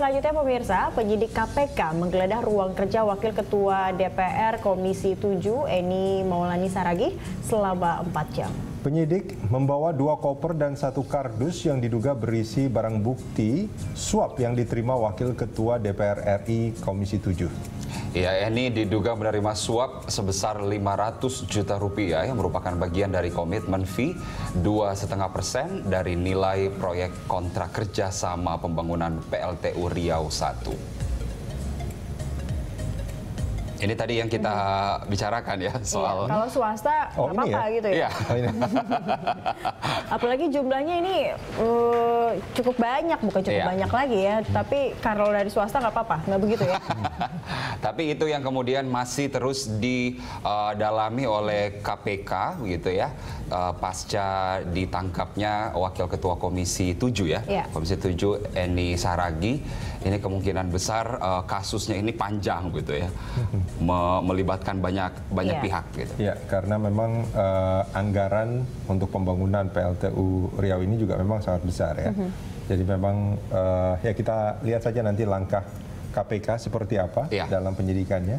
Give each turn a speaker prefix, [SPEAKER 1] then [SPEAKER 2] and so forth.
[SPEAKER 1] selanjutnya pemirsa, penyidik KPK menggeledah ruang kerja Wakil Ketua DPR Komisi 7 Eni Maulani Saragih selama 4 jam.
[SPEAKER 2] Penyidik membawa dua koper dan satu kardus yang diduga berisi barang bukti suap yang diterima Wakil Ketua DPR RI Komisi 7.
[SPEAKER 3] Ya, Eni diduga menerima suap sebesar 500 juta rupiah yang merupakan bagian dari komitmen fee 2,5 persen dari nilai proyek kontrak kerja sama pembangunan PLTU Riau 1. Ini tadi yang kita hmm. bicarakan ya soal.
[SPEAKER 1] Iya, kalau swasta oh, apa-apa ya? gitu ya. Iya. Apalagi jumlahnya ini uh, cukup banyak, bukan cukup iya. banyak lagi ya. Hmm. Tapi kalau dari swasta nggak apa-apa, nggak begitu ya.
[SPEAKER 3] Tapi itu yang kemudian masih terus didalami uh, oleh KPK gitu ya. Uh, pasca ditangkapnya Wakil Ketua Komisi 7 ya. Yeah. Komisi 7 Eni Saragi. Ini kemungkinan besar uh, kasusnya ini panjang gitu ya. Me melibatkan banyak banyak yeah. pihak gitu.
[SPEAKER 2] Ya, karena memang uh, anggaran untuk pembangunan PLTU Riau ini juga memang sangat besar ya. Mm -hmm. Jadi memang uh, ya kita lihat saja nanti langkah KPK seperti apa yeah. dalam penyidikannya.